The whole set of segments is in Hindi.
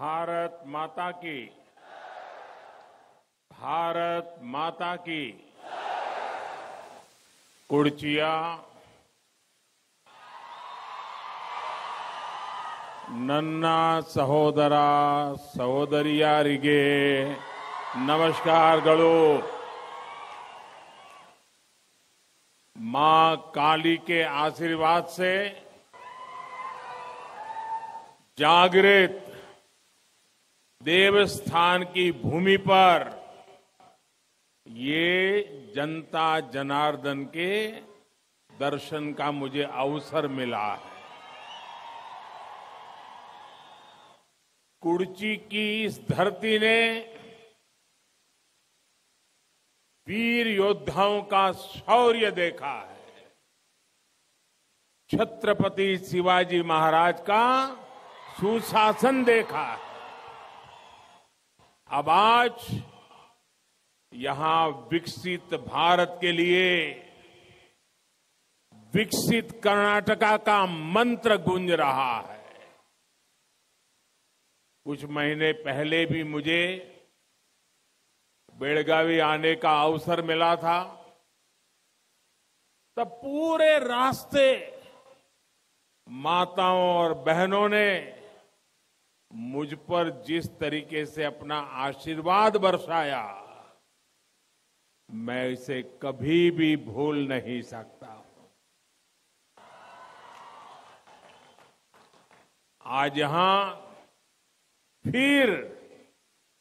भारत माता की। भारत माता की। कुर्चिया। नन्ना सहोदरा ಸಹೋದರಿಯರಿಗೆ नमस्कार माँ काली के आशीर्वाद से जागृत देवस्थान की भूमि पर ये जनता जनार्दन के दर्शन का मुझे अवसर मिला है। कुर्ची की इस धरती ने वीर योद्धाओं का शौर्य देखा है। छत्रपति शिवाजी महाराज का सुशासन देखा है। अब आज यहाँ विकसित भारत के लिए विकसित कर्नाटका का मंत्र गूंज रहा है। कुछ महीने पहले भी मुझे बेड़गावी आने का अवसर मिला था। तब पूरे रास्ते माताओं और बहनों ने मुझ पर जिस तरीके से अपना आशीर्वाद बरसाया, मैं इसे कभी भी भूल नहीं सकता। आज यहाँ फिर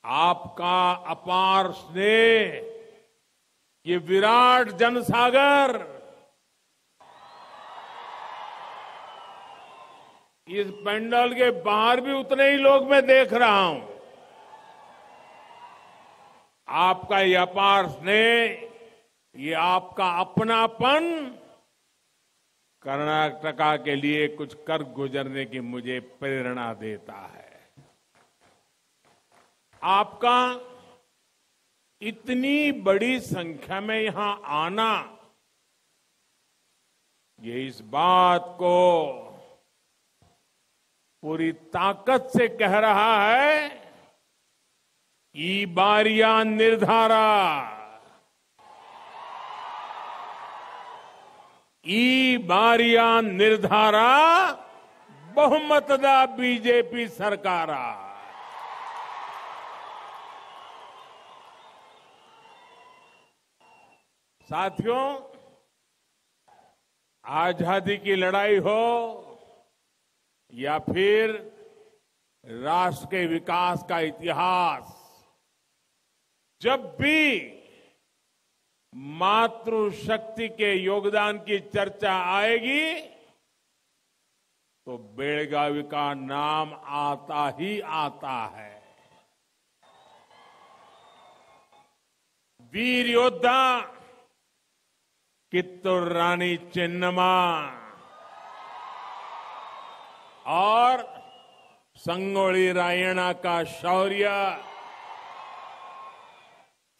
आपका अपार स्नेह, ये विराट जनसागर इस पंडल के बाहर भी उतने ही लोग मैं देख रहा हूँ। आपका ये अपार स्नेह, ये आपका अपनापन कर्नाटका के लिए कुछ कर गुजरने की मुझे प्रेरणा देता है। आपका इतनी बड़ी संख्या में यहाँ आना, ये इस बात को पूरी ताकत से कह रहा है, ई बारिया निर्धारा। ई बारिया निर्धारा, बहुमतदा बीजेपी सरकारा. साथियों, आज़ादी की लड़ाई हो या फिर राष्ट्र के विकास का इतिहास। जब भी मातृशक्ति के योगदान की चर्चा आएगी तो बेलगावी का नाम आता ही आता है। वीर योद्धा, कित्तूर रानी चिन्नमा और संगोली रायणा का शौर्य।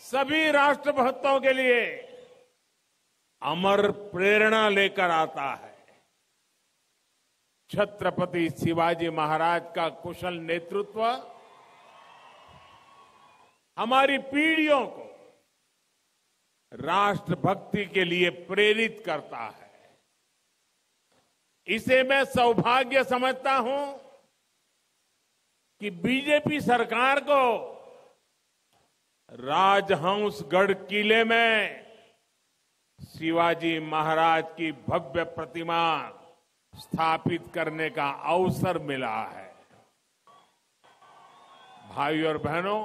सभी राष्ट्रभक्तों के लिए अमर प्रेरणा लेकर आता है। छत्रपति शिवाजी महाराज का कुशल नेतृत्व हमारी पीढ़ियों को राष्ट्रभक्ति के लिए प्रेरित करता है। इसे मैं सौभाग्य समझता हूँ कि बीजेपी सरकार को राजहंसगढ़ किले में शिवाजी महाराज की भव्य प्रतिमा स्थापित करने का अवसर मिला है। भाई और बहनों,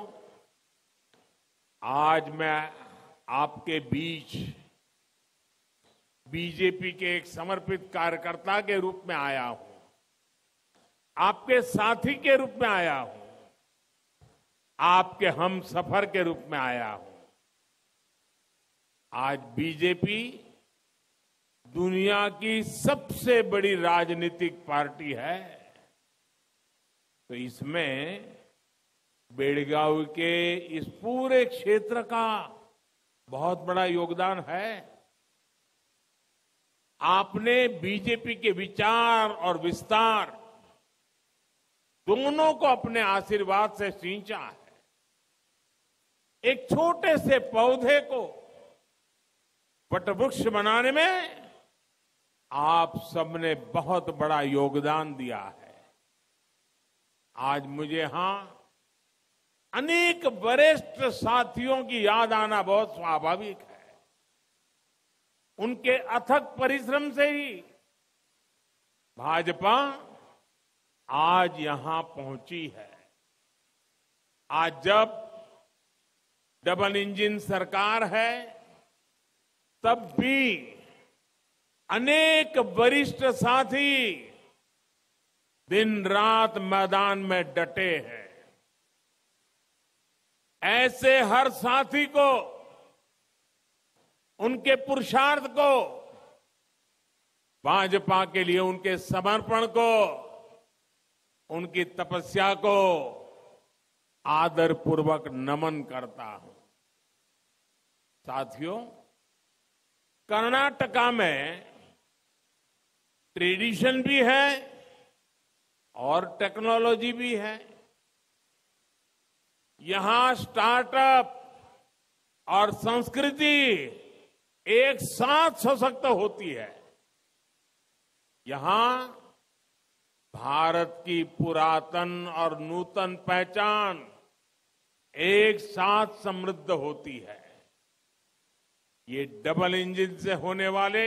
आज मैं आपके बीच बीजेपी के एक समर्पित कार्यकर्ता के रूप में आया हूँ। आपके साथी के रूप में आया हूँ। आपके हम सफ़र के रूप में आया हूँ। आज बीजेपी दुनिया की सबसे बड़ी राजनीतिक पार्टी है। तो इसमें बेड़गांव के इस पूरे क्षेत्र का बहुत बड़ा योगदान है। आपने बीजेपी के विचार और विस्तार दोनों को अपने आशीर्वाद से सींचा है। एक छोटे से पौधे को वटवृक्ष बनाने में आप सबने बहुत बड़ा योगदान दिया है। आज मुझे यहाँ अनेक वरिष्ठ साथियों की याद आना बहुत स्वाभाविक है। उनके अथक परिश्रम से ही भाजपा आज यहाँ पहुँची है। आज जब डबल इंजन सरकार है, तब भी अनेक वरिष्ठ साथी दिन रात मैदान में डटे हैं। ऐसे हर साथी को उनके पुरुषार्थ को, भाजपा के लिए उनके समर्पण को, उनकी तपस्या को आदरपूर्वक नमन करता हूँ। साथियों, कर्नाटका में ट्रेडिशन भी है और टेक्नोलॉजी भी है। यहाँ स्टार्टअप और संस्कृति एक साथ सशक्त होती है। यहाँ भारत की पुरातन और नूतन पहचान एक साथ समृद्ध होती है। ये डबल इंजन से होने वाले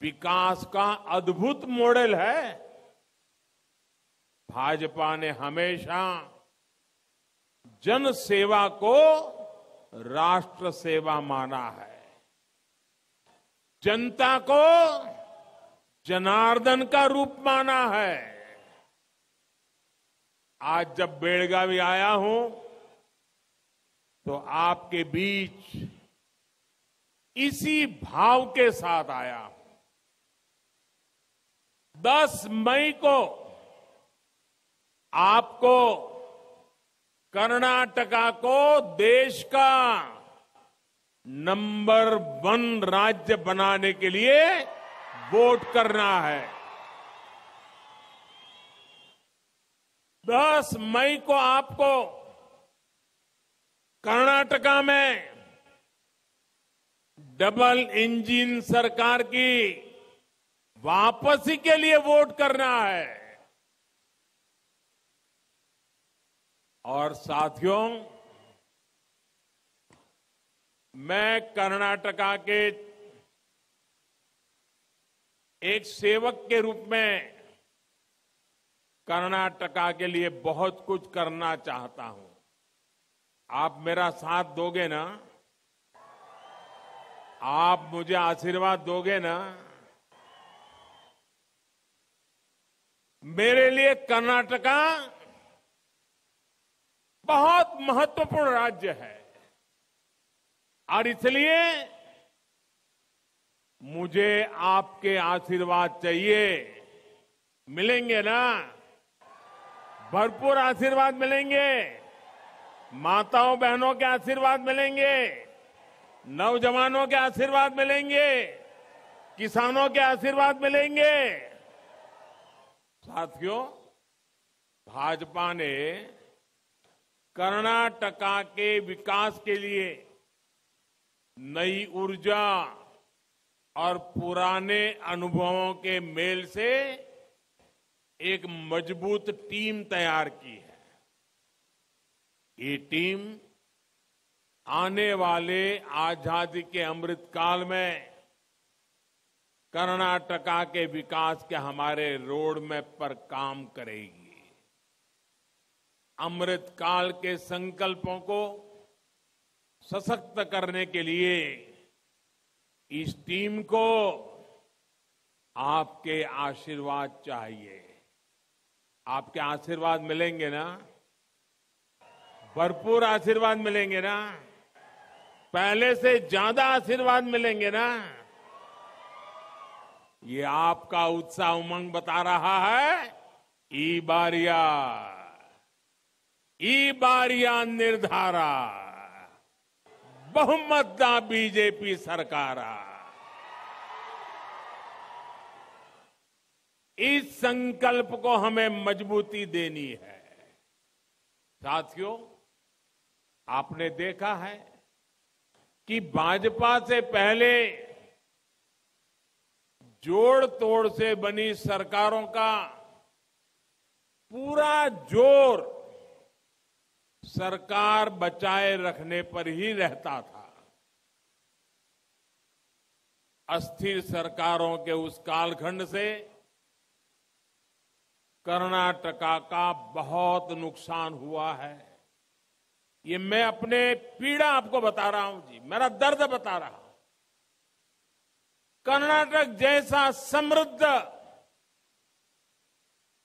विकास का अद्भुत मॉडल है। भाजपा ने हमेशा जन सेवा को राष्ट्र सेवा माना है। जनता को जनार्दन का रूप माना है। आज जब बेड़गावी आया हूँ तो आपके बीच इसी भाव के साथ आया हूँ। दस मई को आपको कर्नाटका को देश का नंबर वन राज्य बनाने के लिए वोट करना है। दस मई को आपको कर्नाटका में डबल इंजन सरकार की वापसी के लिए वोट करना है। और साथियों मैं कर्नाटका के एक सेवक के रूप में कर्नाटका के लिए बहुत कुछ करना चाहता हूँ। आप मेरा साथ दोगे ना? आप मुझे आशीर्वाद दोगे ना? मेरे लिए कर्नाटका बहुत महत्वपूर्ण राज्य है। और इसलिए मुझे आपके आशीर्वाद चाहिए। मिलेंगे ना? भरपूर आशीर्वाद मिलेंगे। माताओं, बहनों के आशीर्वाद मिलेंगे। नौजवानों के आशीर्वाद मिलेंगे। किसानों के आशीर्वाद मिलेंगे। साथियों, भाजपा ने कर्नाटका के विकास के लिए नई ऊर्जा और पुराने अनुभवों के मेल से एक मज़बूत टीम तैयार की है। ये टीम आने वाले आज़ादी के अमृत काल में कर्नाटका के विकास के हमारे रोड मैप पर काम करेगी। अमृत काल के संकल्पों को सशक्त करने के लिए इस टीम को आपके आशीर्वाद चाहिए। आपके आशीर्वाद मिलेंगे ना? भरपूर आशीर्वाद मिलेंगे ना? पहले से ज़्यादा आशीर्वाद मिलेंगे ना? ये आपका उत्साह उमंग बता रहा है। ई बारिया ई बारिया निर्धारा। ಬಹುಮತದ ಬಿಜೆಪಿ ಸರ್ಕಾರ इस संकल्प को हमें मजबूती देनी है साथियों आपने देखा है कि भाजपा से पहले जोड़ तोड़ से बनी सरकारों का पूरा जोर सरकार बचाए रखने पर ही रहता था। अस्थिर सरकारों के उस कालखंड से कर्नाटका का बहुत नुकसान हुआ है। ये मैं अपने पीड़ा आपको बता रहा हूँ जी, मेरा दर्द बता रहा हूँ। कर्नाटक जैसा समृद्ध,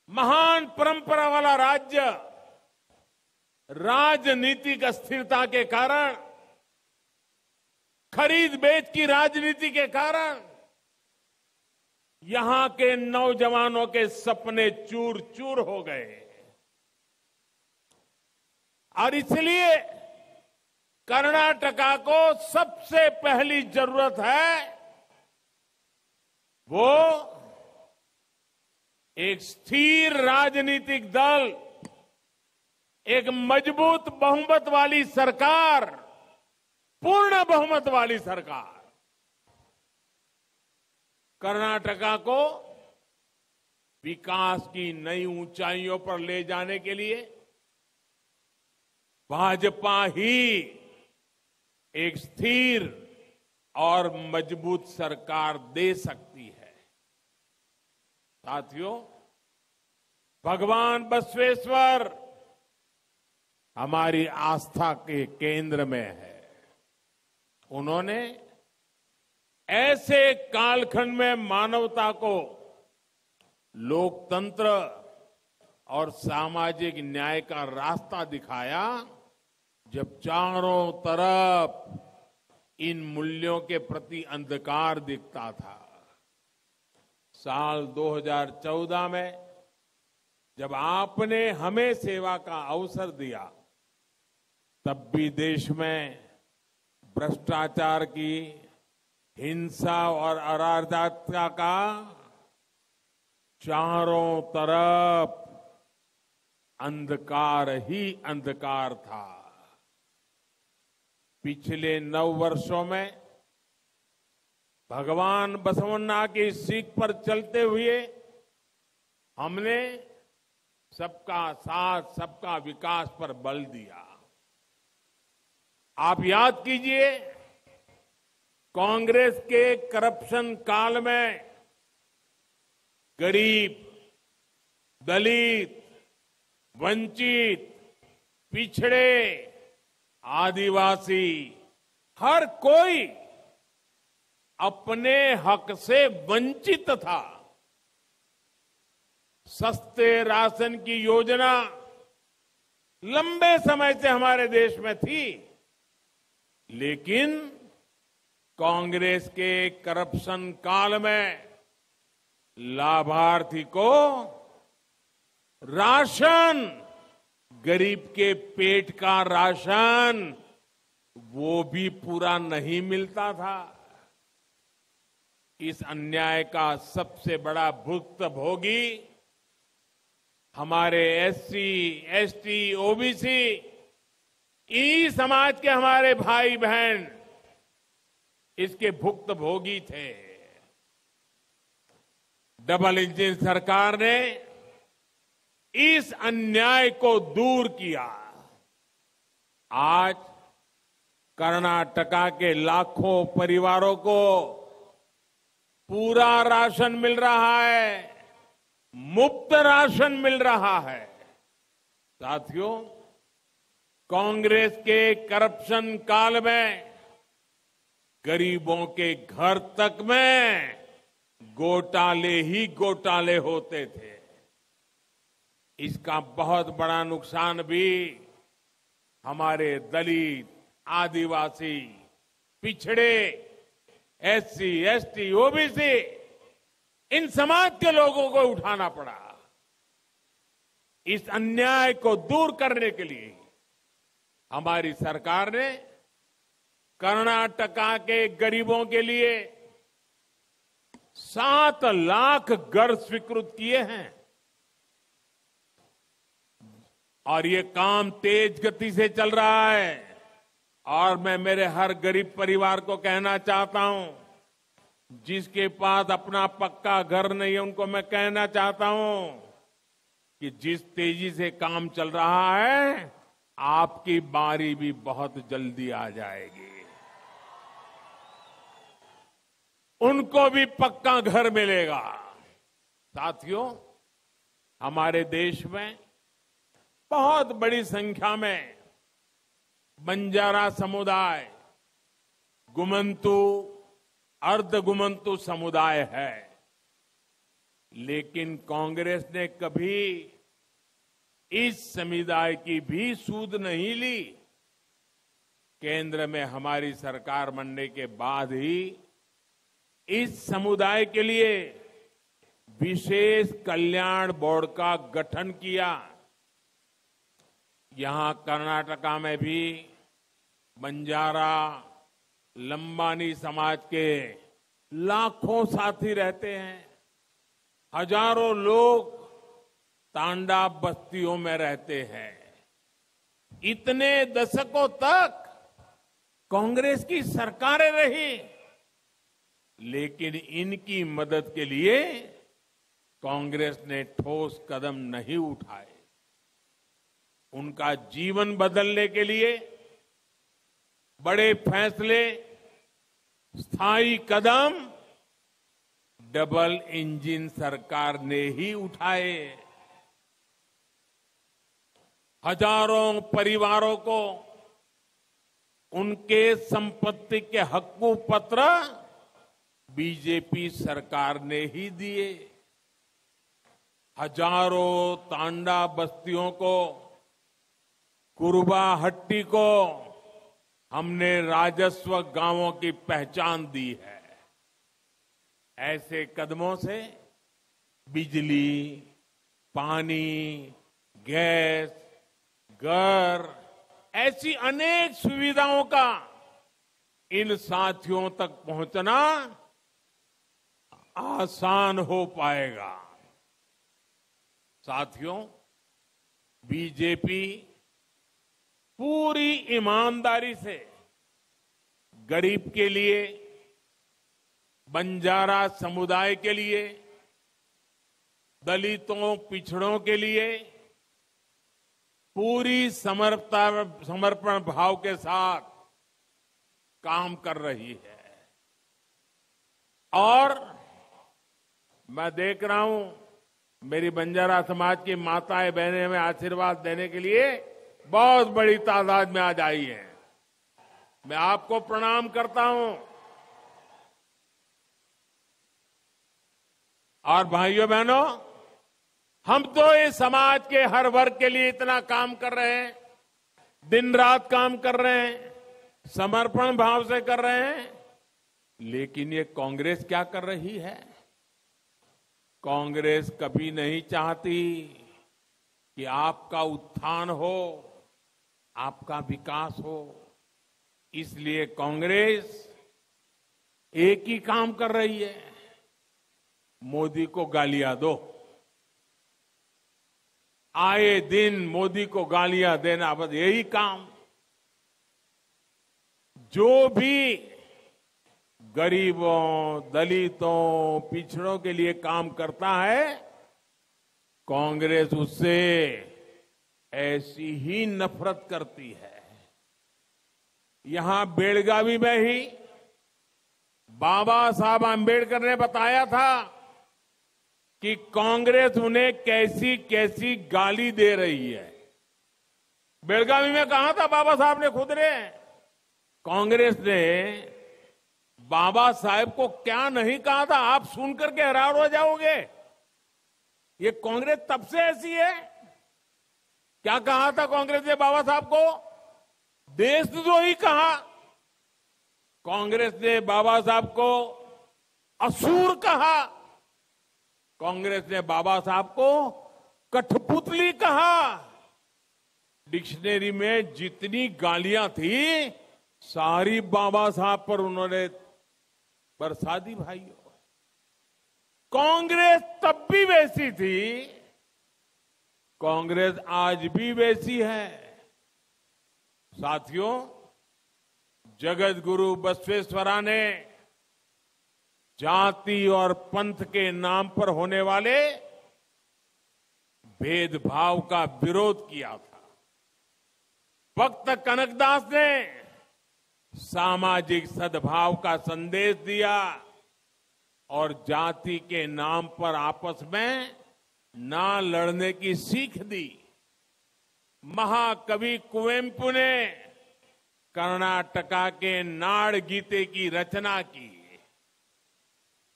महान परंपरा वाला राज्य राजनीतिक अस्थिरता के कारण, खरीद बेच की राजनीति के कारण, यहाँ के नौजवानों के सपने चूर चूर हो गए और इसलिए कर्नाटका को सबसे पहली ज़रूरत है, वो एक स्थिर राजनीतिक दल एक मज़बूत बहुमत वाली सरकार, पूर्ण बहुमत वाली सरकार। कर्नाटका को विकास की नई ऊंचाइयों पर ले जाने के लिए भाजपा ही एक स्थिर और मज़बूत सरकार दे सकती है। साथियों, भगवान बसवेश्वर हमारी आस्था के केंद्र में है। उन्होंने ऐसे कालखंड में मानवता को लोकतंत्र और सामाजिक न्याय का रास्ता दिखाया, जब चारों तरफ़ इन मूल्यों के प्रति अंधकार दिखता था। साल 2014 में जब आपने हमें सेवा का अवसर दिया तब भी देश में भ्रष्टाचार की हिंसा और अराजकता का चारों तरफ़ अंधकार ही अंधकार था। पिछले नौ वर्षों में भगवान बसवन्ना की सीख पर चलते हुए हमने सबका साथ, सबका विकास पर बल दिया। आप याद कीजिए, कांग्रेस के करप्शन काल में गरीब, दलित, वंचित, पिछड़े, आदिवासी, हर कोई अपने हक से वंचित था। सस्ते राशन की योजना लंबे समय से हमारे देश में थी। लेकिन कांग्रेस के करप्शन काल में लाभार्थी को राशन गरीब के पेट का राशन वो भी पूरा नहीं मिलता था। इस अन्याय का सबसे बड़ा भुक्त भोगी हमारे एससी, एसटी, ओबीसी ई समाज के हमारे भाई बहन इसके भुक्त भोगी थे। डबल इंजन सरकार ने इस अन्याय को दूर किया। आज कर्नाटका के लाखों परिवारों को पूरा राशन मिल रहा है, मुफ़्त राशन मिल रहा है। साथियों कांग्रेस के करप्शन काल में गरीबों के घर तक में घोटाले ही घोटाले होते थे। इसका बहुत बड़ा नुकसान भी हमारे दलित आदिवासी पिछड़े एससी, एसटी, ओबीसी इन समाज के लोगों को उठाना पड़ा। इस अन्याय को दूर करने के लिए हमारी सरकार ने कर्नाटका के गरीबों के लिए सात लाख घर स्वीकृत किए हैं। और ये काम तेज गति से चल रहा है। और मैं मेरे हर गरीब परिवार को कहना चाहता हूँ, जिसके पास अपना पक्का घर नहीं है, उनको मैं कहना चाहता हूँ कि जिस तेज़ी से काम चल रहा है आपकी बारी भी बहुत जल्दी आ जाएगी। उनको भी पक्का घर मिलेगा। साथियों, हमारे देश में बहुत बड़ी संख्या में बंजारा समुदाय, गुमंतु अर्ध गुमंतु समुदाय है। लेकिन कांग्रेस ने कभी इस समुदाय की भी सूद नहीं ली। केंद्र में हमारी सरकार बनने के बाद ही इस समुदाय के लिए विशेष कल्याण बोर्ड का गठन किया। यहाँ कर्नाटका में भी बंजारा, लंबानी समाज के लाखों साथी रहते हैं। हज़ारों लोग तांडा बस्तियों में रहते हैं। इतने दशकों तक कांग्रेस की सरकारें रही, लेकिन इनकी मदद के लिए कांग्रेस ने ठोस कदम नहीं उठाए। उनका जीवन बदलने के लिए बड़े फैसले, स्थायी कदम, डबल इंजन सरकार ने ही उठाए। हज़ारों परिवारों को उनके संपत्ति के हक्कू पत्र बीजेपी सरकार ने ही दिए। हज़ारों तांडा बस्तियों को, कुरुबा हट्टी को हमने राजस्व गाँवों की पहचान दी है। ऐसे कदमों से बिजली, पानी, गैस घर। ऐसी अनेक सुविधाओं का इन साथियों तक पहुँचना आसान हो पाएगा। साथियों बीजेपी पूरी ईमानदारी से गरीब के लिए, बंजारा समुदाय के लिए, दलितों, पिछड़ों के लिए पूरी समर्पता समर्पण भाव के साथ काम कर रही है। और मैं देख रहा हूँ, मेरी बंजारा समाज की माताएँ बहनें हमें आशीर्वाद देने के लिए बहुत बड़ी तादाद में आज आई है। मैं आपको प्रणाम करता हूँ। और भाइयों बहनों हम तो इस समाज के हर वर्ग के लिए इतना काम कर रहे हैं, दिन रात काम कर रहे हैं, समर्पण भाव से कर रहे हैं, लेकिन ये कांग्रेस क्या कर रही है? कांग्रेस कभी नहीं चाहती कि आपका उत्थान हो, आपका विकास हो। इसलिए कांग्रेस एक ही काम कर रही है, मोदी को गालियाँ दो। आए दिन मोदी को गालियाँ देना, बस यही काम। जो भी गरीबों, दलितों, पिछड़ों के लिए काम करता है, कांग्रेस उससे ऐसी ही नफरत करती है। यहाँ बेलगावी में ही बाबा साहब आम्बेडकर ने बताया था कि कांग्रेस उन्हें कैसी कैसी गाली दे रही है। बेलगावी में कहा था बाबा साहब ने खुद ने? कांग्रेस ने बाबा साहेब को क्या नहीं कहा था, आप सुनकर के हैरान हो जाओगे। ये कांग्रेस तब से ऐसी है? क्या कहा था कांग्रेस ने बाबा साहब को? देशद्रोही कहा। कांग्रेस ने बाबा साहब को असुर कहा। कांग्रेस ने बाबा साहब को कठपुतली कहा। डिक्शनरी में जितनी गालियाँ थी, सारी बाबा साहब पर उन्होंने बरसा दी भाइयों कांग्रेस तब भी वैसी थी, कांग्रेस आज भी वैसी है। साथियों जगत गुरु बसवेश्वरा ने जाति और पंथ के नाम पर होने वाले भेदभाव का विरोध किया था। भक्त कनकदास ने सामाजिक सद्भाव का संदेश दिया और जाति के नाम पर आपस में ना लड़ने की सीख दी। महाकवि कुवेम्पु ने कर्नाटका के नाड़ गीते की रचना की।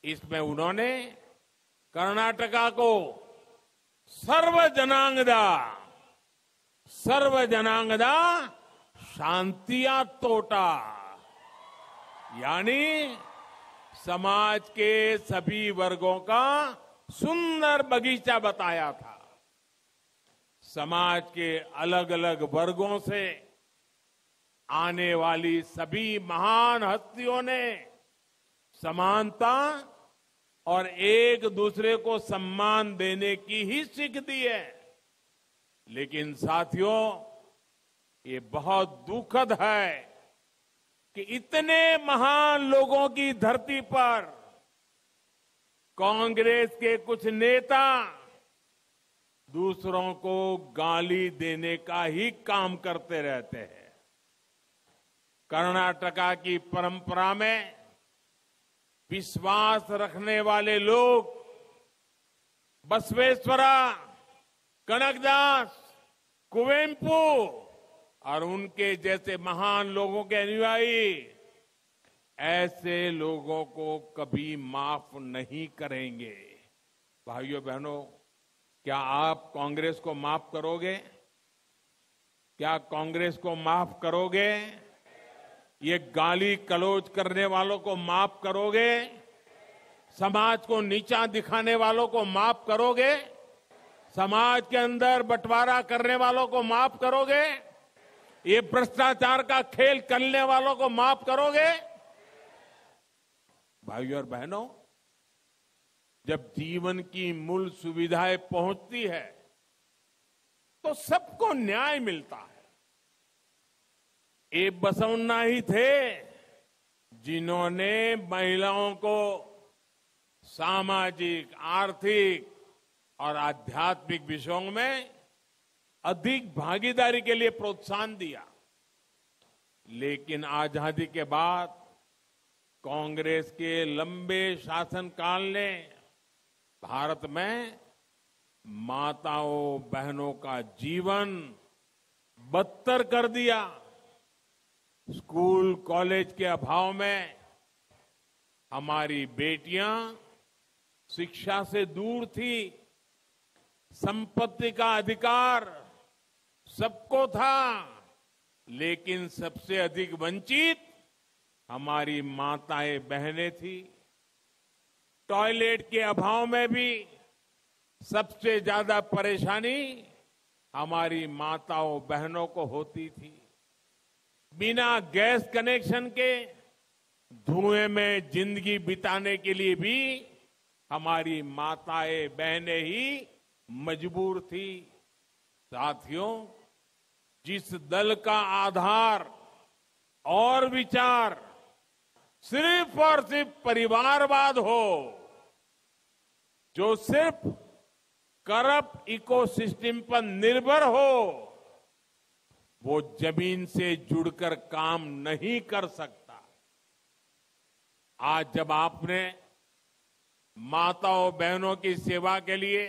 इसमें उन्होंने कर्नाटका को सर्व जनांगदा सर्व जनांगदा शांतिया तोटा। यानी समाज के सभी वर्गों का सुंदर बगीचा बताया था। समाज के अलग अलग वर्गों से आने वाली सभी महान हस्तियों ने समानता और एक दूसरे को सम्मान देने की ही सीख दी है। लेकिन साथियों, ये बहुत दुखद है कि इतने महान लोगों की धरती पर कांग्रेस के कुछ नेता दूसरों को गाली देने का ही काम करते रहते हैं। कर्नाटका की परंपरा में विश्वास रखने वाले लोग बसवेश्वरा, कनकदास कुवेम्पु और उनके जैसे महान लोगों के अनुयायी, ऐसे लोगों को कभी माफ़ नहीं करेंगे। भाइयों, बहनों, क्या आप कांग्रेस को माफ़ करोगे? क्या कांग्रेस को माफ़ करोगे? ये गाली कलोज करने वालों को माफ़ करोगे? समाज को नीचा दिखाने वालों को माफ़ करोगे? समाज के अंदर बंटवारा करने वालों को माफ़ करोगे? ये भ्रष्टाचार का खेल करने वालों को माफ़ करोगे? भाइयों और बहनों, जब जीवन की मूल सुविधाएँ पहुँचती है तो सबको न्याय मिलता है। ये बसवन्ना ही थे जिन्होंने महिलाओं को सामाजिक, आर्थिक और आध्यात्मिक विषयों में अधिक भागीदारी के लिए प्रोत्साहन दिया। लेकिन आज़ादी के बाद कांग्रेस के लंबे शासनकाल ने भारत में माताओं, बहनों का जीवन बदतर कर दिया। स्कूल, कॉलेज के अभाव में हमारी बेटियाँ शिक्षा से दूर थी, संपत्ति का अधिकार सबको था, लेकिन सबसे अधिक वंचित हमारी माताएँ, बहनें थी। टॉयलेट के अभाव में भी सबसे ज़्यादा परेशानी हमारी माताओं, बहनों को होती थी। बिना गैस कनेक्शन के धुएँ में ज़िंदगी बिताने के लिए भी हमारी माताएँ, बहनें ही मजबूर थी। साथियों, जिस दल का आधार और विचार सिर्फ़ और सिर्फ़ परिवारवाद हो, जो सिर्फ़ करप्ट इकोसिस्टम पर निर्भर हो वो ज़मीन से जुड़कर काम नहीं कर सकता। आज जब आपने माताओं बहनों की सेवा के लिए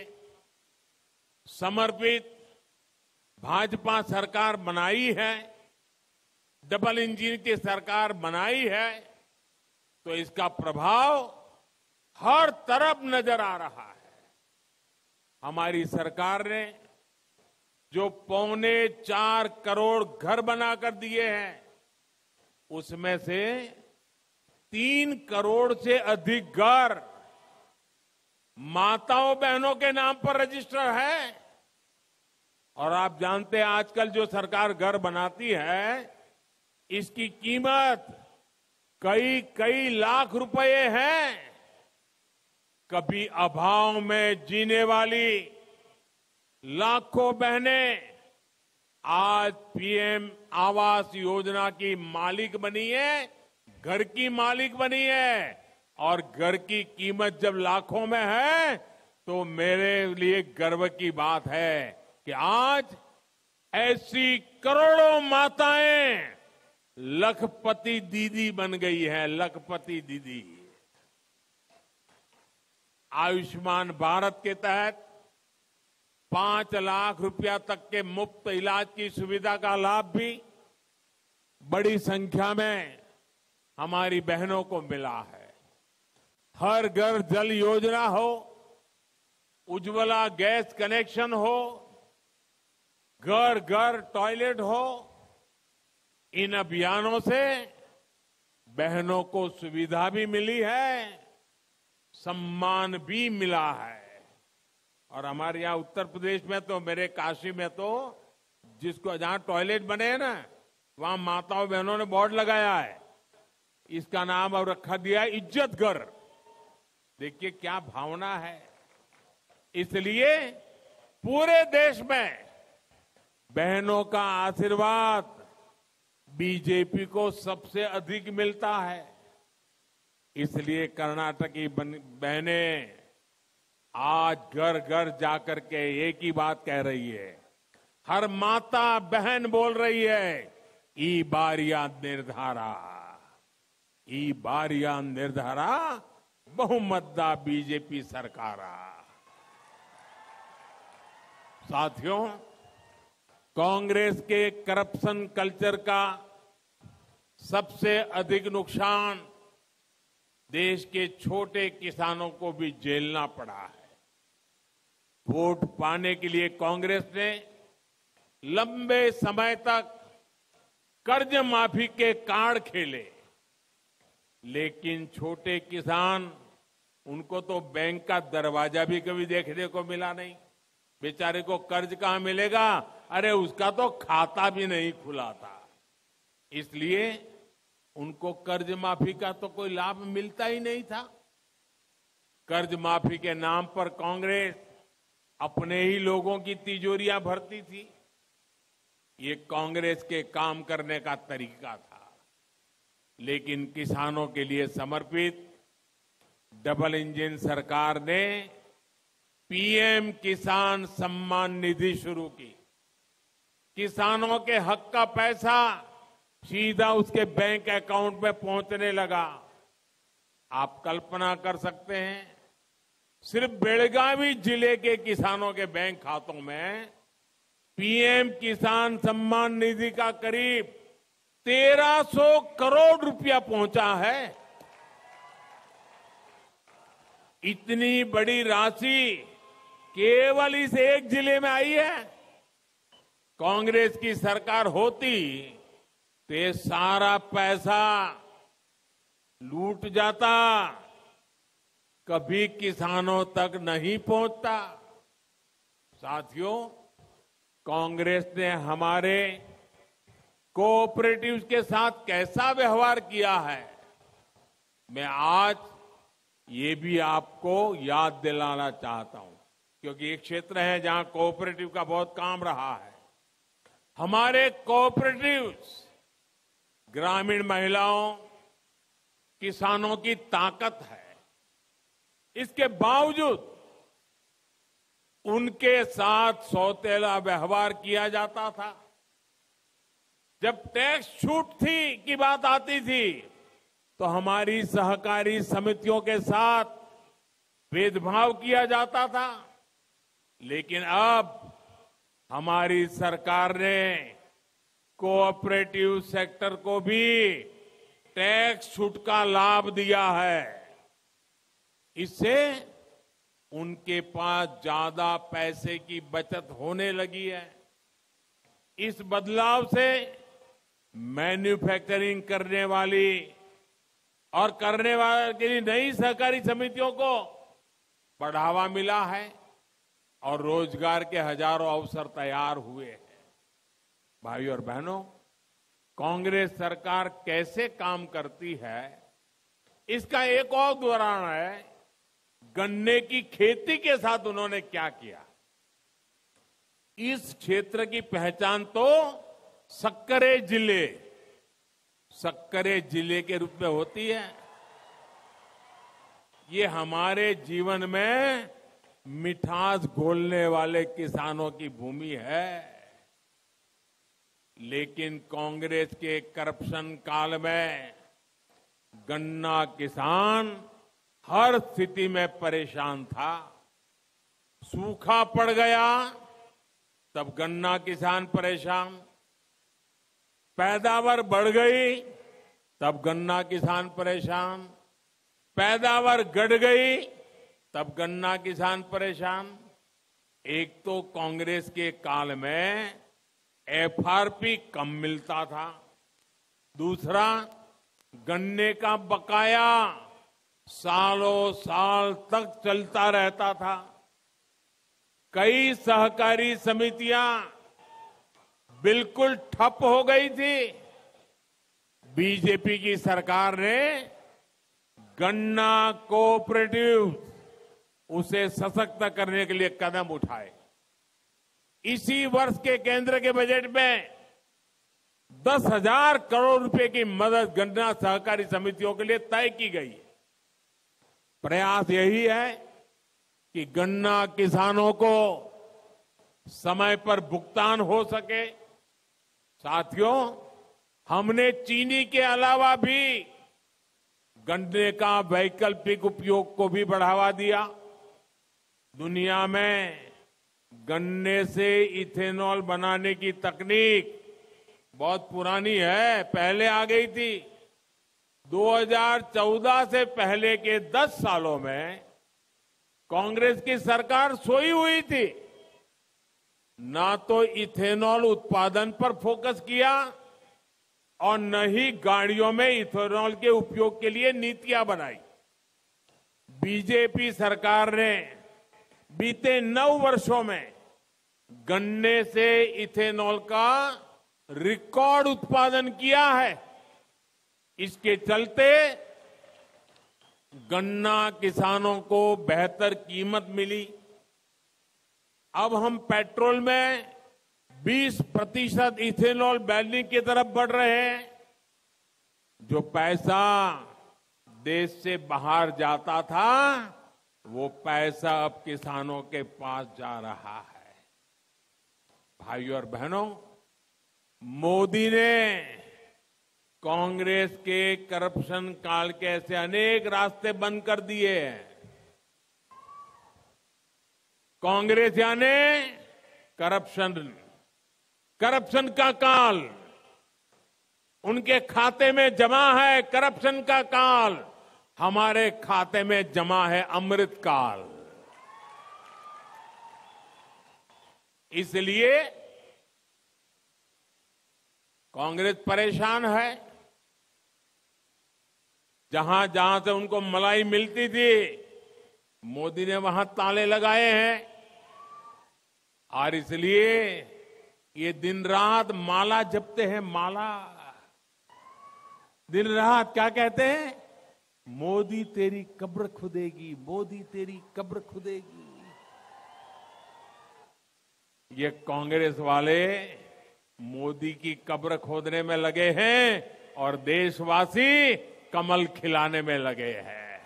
समर्पित भाजपा सरकार बनाई है, डबल इंजन की सरकार बनाई है तो इसका प्रभाव हर तरफ़ नज़र आ रहा है। हमारी सरकार ने जो पौने चार करोड़ घर बनाकर दिए हैं, उसमें से तीन करोड़ से अधिक घर माताओं बहनों के नाम पर रजिस्टर है। और आप जानते हैं, आजकल जो सरकार घर बनाती है, इसकी कीमत कई कई लाख रुपए है। कभी अभाव में जीने वाली लाखों बहनें, आज पीएम आवास योजना की मालिक बनी है, घर की मालिक बनी है, और घर की कीमत जब लाखों में है तो मेरे लिए गर्व की बात है कि आज ऐसी करोड़ों माताएँ लखपति दीदी बन गई है, लखपति दीदी। आयुष्मान भारत के तहत पाँच लाख रुपया तक के मुफ़्त इलाज की सुविधा का लाभ भी बड़ी संख्या में हमारी बहनों को मिला है। हर घर जल योजना हो, उज्ज्वला गैस कनेक्शन हो, घर घर टॉयलेट हो, इन अभियानों से बहनों को सुविधा भी मिली है, सम्मान भी मिला है। और हमारे यहाँ उत्तर प्रदेश में तो मेरे काशी में तो जिसको जहाँ टॉयलेट बने हैं ना, वहाँ माताओं बहनों ने बोर्ड लगाया है। इसका नाम अब रखा दिया है इज़्ज़त घर देखिए क्या भावना है। इसलिए पूरे देश में बहनों का आशीर्वाद बीजेपी को सबसे अधिक मिलता है। इसलिए कर्नाटक की बहनें आज घर घर जाकर के एक ही बात कह रही है। हर माता बहन बोल रही है, ई बारिया निर्धारा, ई बारिया निर्धारा, बहुमतदा बीजेपी सरकार. साथियों, कांग्रेस के करप्शन कल्चर का सबसे अधिक नुकसान देश के छोटे किसानों को भी झेलना पड़ा है। वोट पाने के लिए कांग्रेस ने लंबे समय तक कर्ज माफ़ी के कार्ड खेले। लेकिन छोटे किसान, उनको तो बैंक का दरवाज़ा भी कभी देखने को मिला नहीं। बेचारे को कर्ज कहाँ मिलेगा? अरे उसका तो खाता भी नहीं खुला था। इसलिए उनको कर्ज माफ़ी का तो कोई लाभ मिलता ही नहीं था। कर्ज माफ़ी के नाम पर कांग्रेस अपने ही लोगों की तिजोरियाँ भरती थी। ये कांग्रेस के काम करने का तरीका था। लेकिन किसानों के लिए समर्पित डबल इंजन सरकार ने पीएम किसान सम्मान निधि शुरू की। किसानों के हक का पैसा सीधा उसके बैंक अकाउंट में पहुँचने लगा। आप कल्पना कर सकते हैं सिर्फ़ बेलगावी ज़िले के किसानों के बैंक खातों में पीएम किसान सम्मान निधि का करीब 1300 करोड़ रुपया पहुँचा है। इतनी बड़ी राशि केवल इस एक ज़िले में आई है। कांग्रेस की सरकार होती तो सारा पैसा लूट जाता। कभी किसानों तक नहीं पहुँचता। साथियों, कांग्रेस ने हमारे कोऑपरेटिव्स के साथ कैसा व्यवहार किया है, मैं आज ये भी आपको याद दिलाना चाहता हूँ, क्योंकि एक क्षेत्र है जहाँ कोऑपरेटिव का बहुत काम रहा है। हमारे कोऑपरेटिव्स, ग्रामीण महिलाओं, किसानों की ताकत है। इसके बावजूद उनके साथ सौतेला व्यवहार किया जाता था। जब टैक्स छूट थी की बात आती थी तो हमारी सहकारी समितियों के साथ भेदभाव किया जाता था। लेकिन अब हमारी सरकार ने कोऑपरेटिव सेक्टर को भी टैक्स छूट का लाभ दिया है। इससे उनके पास ज़्यादा पैसे की बचत होने लगी है। इस बदलाव से मैन्युफैक्चरिंग करने वाली और करने वाले के लिए नई सहकारी समितियों को बढ़ावा मिला है और रोज़गार के हज़ारों अवसर तैयार हुए हैं। भाई और बहनों, कांग्रेस सरकार कैसे काम करती है, इसका एक और उदाहरण है गन्ने की खेती के साथ उन्होंने क्या किया? इस क्षेत्र की पहचान तो सक्करे ज़िले सक्करे ज़िले के रूप में होती है। ये हमारे जीवन में मिठास घोलने वाले किसानों की भूमि है। लेकिन कांग्रेस के करप्शन काल में गन्ना किसान हर स्थिति में परेशान था। सूखा पड़ गया, तब गन्ना किसान परेशान। पैदावार बढ़ गई, तब गन्ना किसान परेशान। पैदावार घट गई, तब गन्ना किसान परेशान। एक तो कांग्रेस के काल में एफआरपी कम मिलता था, दूसरा गन्ने का बकाया सालों साल तक चलता रहता था। कई सहकारी समितियाँ बिल्कुल ठप हो गई थी। बीजेपी की सरकार ने गन्ना कोऑपरेटिव उसे सशक्त करने के लिए कदम उठाए। इसी वर्ष के केंद्र के बजट में दस हज़ार करोड़ रुपए की मदद गन्ना सहकारी समितियों के लिए तय की गई। प्रयास यही है कि गन्ना किसानों को समय पर भुगतान हो सके। साथियों, हमने चीनी के अलावा भी गन्ने का वैकल्पिक उपयोग को भी बढ़ावा दिया। दुनिया में गन्ने से इथेनॉल बनाने की तकनीक बहुत पुरानी है, पहले आ गई थी। 2014 से पहले के 10 सालों में कांग्रेस की सरकार सोई हुई थी। ना तो इथेनॉल उत्पादन पर फोकस किया और न ही गाड़ियों में इथेनॉल के उपयोग के लिए नीतियाँ बनाई। बीजेपी सरकार ने बीते नौ वर्षों में गन्ने से इथेनॉल का रिकॉर्ड उत्पादन किया है। इसके चलते गन्ना किसानों को बेहतर कीमत मिली। अब हम पेट्रोल में 20 प्रतिशत इथेनॉल बैलिंग की तरफ़ बढ़ रहे हैं, जो पैसा देश से बाहर जाता था, वो पैसा अब किसानों के पास जा रहा है। भाइयों और बहनों, मोदी ने कांग्रेस के करप्शन काल के ऐसे अनेक रास्ते बंद कर दिए हैं। कांग्रेस यानी करप्शन। करप्शन का काल। उनके खाते में जमा है करप्शन का काल। हमारे खाते में जमा है अमृत काल। इसलिए कांग्रेस परेशान है। जहाँ जहाँ से उनको मलाई मिलती थी, मोदी ने वहाँ ताले लगाए हैं। और इसलिए ये दिन रात माला जपते हैं, माला। दिन रात क्या कहते हैं? मोदी तेरी कब्र खुदेगी, मोदी तेरी कब्र खुदेगी। ये कांग्रेस वाले मोदी की कब्र खोदने में लगे हैं और देशवासी कमल खिलाने में लगे हैं।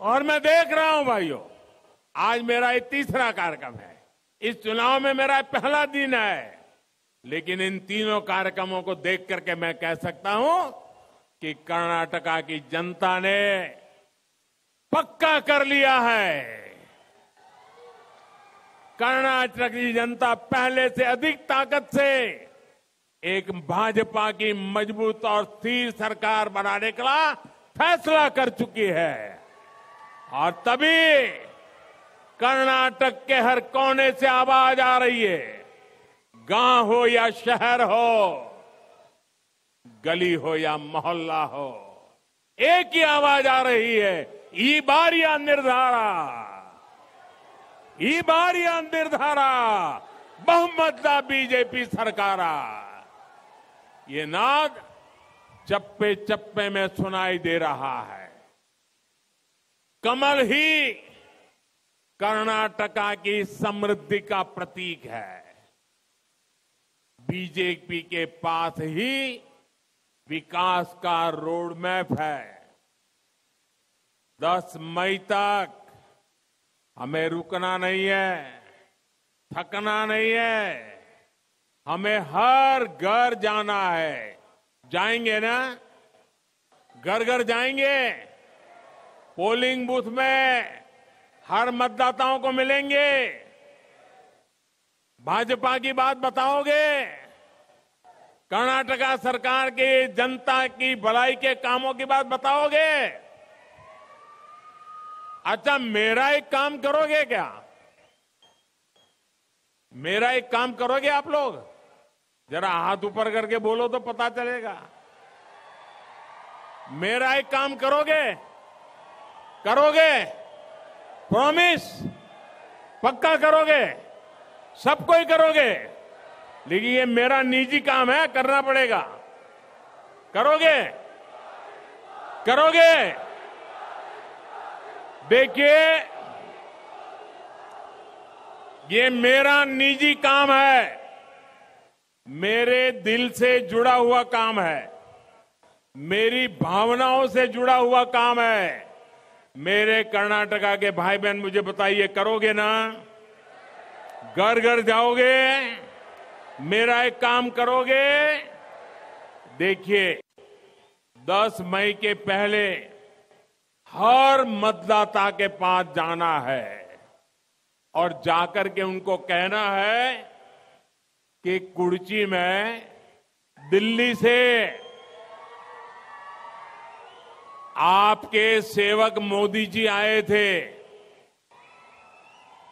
और मैं देख रहा हूँ भाइयों, आज मेरा ये तीसरा कार्यक्रम है। इस चुनाव में मेरा पहला दिन है। लेकिन इन तीनों कार्यक्रमों को देख करके मैं कह सकता हूँ कि कर्नाटका की जनता ने पक्का कर लिया है। कर्नाटक की जनता पहले से अधिक ताकत से एक भाजपा की मज़बूत और स्थिर सरकार बनाने का फैसला कर चुकी है। और तभी कर्नाटक के हर कोने से आवाज़ आ रही है, गाँव हो या शहर हो, गली हो या मोहल्ला हो, एक ही आवाज़ आ रही है, ई बार या निर्धारा, ई बार या निर्धारा बहुमतदा बीजेपी सरकारा। ये नाद चप्पे चप्पे में सुनाई दे रहा है। कमल ही कर्नाटका की समृद्धि का प्रतीक है। बीजेपी के पास ही विकास का रोड मैप है। 10 मई तक हमें रुकना नहीं है, थकना नहीं है। हमें हर घर जाना है। जाएँगे ना? घर घर जाएँगे। पोलिंग बूथ में हर मतदाताओं को मिलेंगे। भाजपा की बात बताओगे? कर्नाटका सरकार की, जनता की भलाई के कामों की बात बताओगे? अच्छा मेरा एक काम करोगे क्या? मेरा एक काम करोगे आप लोग? जरा हाथ ऊपर करके बोलो तो पता चलेगा। मेरा एक काम करोगे? करोगे? प्रॉमिस पक्का करोगे? सब कोई करोगे? लेकिन ये मेरा निजी काम है, करना पड़ेगा। करोगे? करोगे? देखिए, ये मेरा निजी काम है। मेरे दिल से जुड़ा हुआ काम है। मेरी भावनाओं से जुड़ा हुआ काम है। मेरे कर्नाटका के भाई बहन मुझे बताइए, करोगे ना? घर घर जाओगे? मेरा एक काम करोगे? देखिए 10 मई के पहले हर मतदाता के पास जाना है और जाकर के उनको कहना है कि कुर्ची में दिल्ली से आपके सेवक मोदी जी आए थे।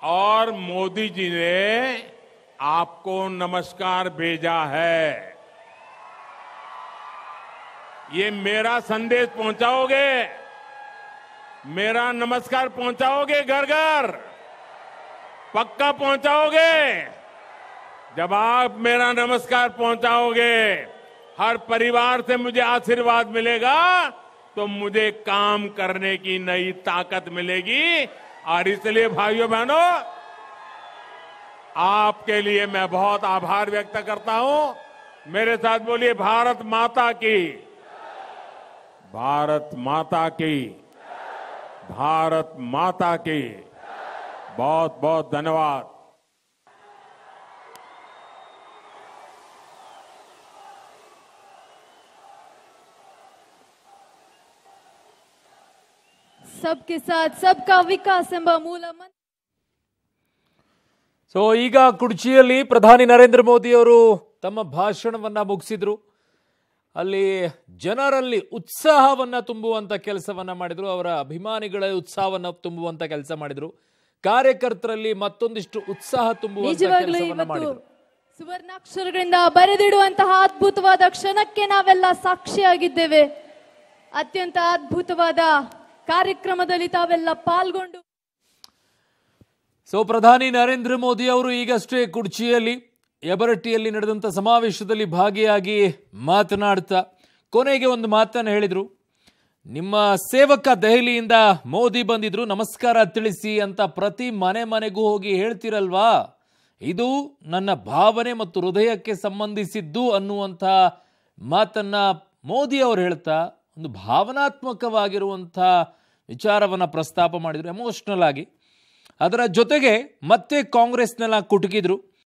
और मोदी जी ने आपको नमस्कार भेजा है। ये मेरा संदेश पहुंचाओगे? मेरा नमस्कार पहुंचाओगे घर घर पक्का पहुंचाओगे? जब आप मेरा नमस्कार पहुंचाओगे, हर परिवार से मुझे आशीर्वाद मिलेगा तो मुझे काम करने की नई ताकत मिलेगी। और इसलिए भाइयों बहनों आपके लिए मैं बहुत आभार व्यक्त करता हूँ। मेरे साथ बोलिए, भारत माता की। भारत माता की। भारत माता की। बहुत बहुत धन्यवाद। सबके साथ सबका ವಿಕಾಸ್ ಎಂಬ ಮೂಲ ಮಂತ್ರ ಸೊ ಈಗ ಕುಡ್ಚಿಯಲ್ಲಿ ಪ್ರಧಾನಿ ನರೇಂದ್ರ ಮೋದಿ ಅವರು ತಮ್ಮ ಭಾಷಣವನ್ನ ಮುಗಿಸಿದ್ರು ಅಲ್ಲಿ ಜನರಲ್ಲಿ ಉತ್ಸಾಹವನ್ನ ತುಂಬುವಂತ ಕೆಲಸವನ್ನ ಮಾಡಿದ್ರು ಅವರ ಅಭಿಮಾನಿಗಳ ಉತ್ಸಾಹವನ್ನ ತುಂಬುವಂತ ಕೆಲಸ ಮಾಡಿದ್ರು ಕಾರ್ಯಕರ್ತರಲ್ಲಿ ಮತ್ತೊಂದಿಷ್ಟು ಉತ್ಸಾಹ ತುಂಬುವಂತ ನಿಜವಾಗ್ಲೂ ಕೆಲಸವನ್ನ ಇವತ್ತು ಮಾಡಿದ್ರು ಸುವರ್ಣಾಕ್ಷರಗಳಿಂದ ಬರೆದಿಡುವಂತಹ ಅದ್ಭುತವಾದ ಕ್ಷಣಕ್ಕೆ ನಾವೆಲ್ಲ ಸಾಕ್ಷಿಯಾಗಿದ್ದೇವೆ ಅತ್ಯಂತ ಅದ್ಭುತವಾದ ಕಾರ್ಯಕ್ರಮದಲ್ಲಿ ತಾವೆಲ್ಲ ಪಾಲ್ಗೊಂಡು. ಸೊ ಪ್ರಧಾನಿ ನರೇಂದ್ರ ಮೋದಿ ಅವರು ಈಗಷ್ಟೇ ಕುರ್ಚಿಯಲ್ಲಿ ಯಬರಟ್ಟಿಯಲ್ಲಿ ನಡೆದಂಥ ಸಮಾವೇಶದಲ್ಲಿ ಭಾಗಿಯಾಗಿ ಮಾತನಾಡ್ತಾ ಕೊನೆಗೆ ಒಂದು ಮಾತನ್ನು ಹೇಳಿದರು. ನಿಮ್ಮ ಸೇವಕ ದೆಹಲಿಯಿಂದ ಮೋದಿ ಬಂದಿದ್ರು, ನಮಸ್ಕಾರ ತಿಳಿಸಿ ಅಂತ ಪ್ರತಿ ಮನೆ ಮನೆಗೂ ಹೋಗಿ ಹೇಳ್ತಿರಲ್ವಾ? ಇದು ನನ್ನ ಭಾವನೆ ಮತ್ತು ಹೃದಯಕ್ಕೆ ಸಂಬಂಧಿಸಿದ್ದು ಅನ್ನುವಂಥ ಮಾತನ್ನ ಮೋದಿ ಅವರು ಹೇಳ್ತಾ, ಒಂದು ಭಾವನಾತ್ಮಕವಾಗಿರುವಂಥ ವಿಚಾರವನ್ನು ಪ್ರಸ್ತಾಪ ಮಾಡಿದರು ಎಮೋಷ್ನಲ್ ಆಗಿ. ಅದರ ಜೊತೆಗೆ ಮತ್ತೆ ಕಾಂಗ್ರೆಸ್ನೆಲ್ಲ ಕುಟುಕಿದ್ರು.